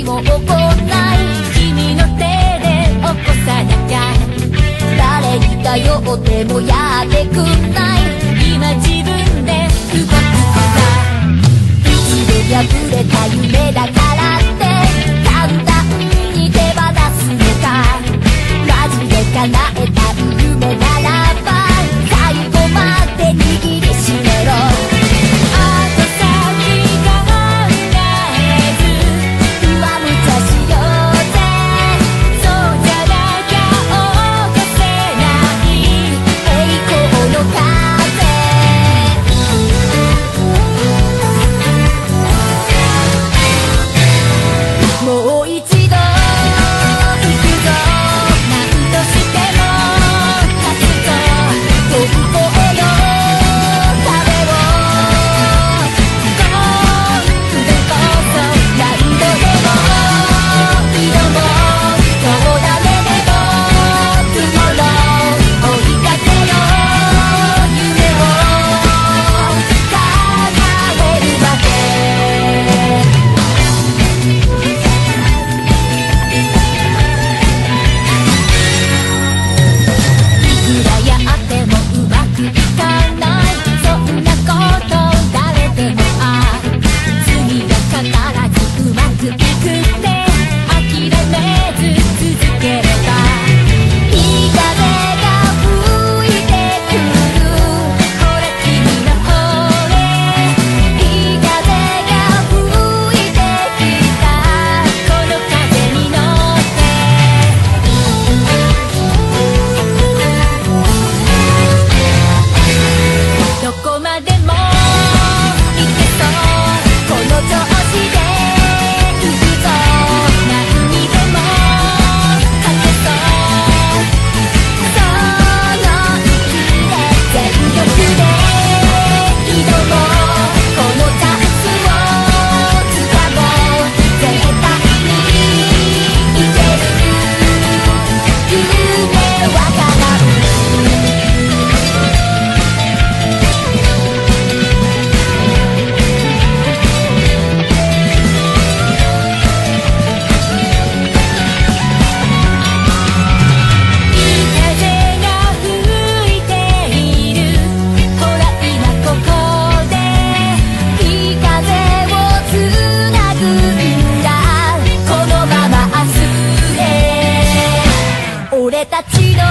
にも起こんない君の手で起こさなきゃ誰に頼ってもやってくんない今自分で動くから一度破れた夢だから形の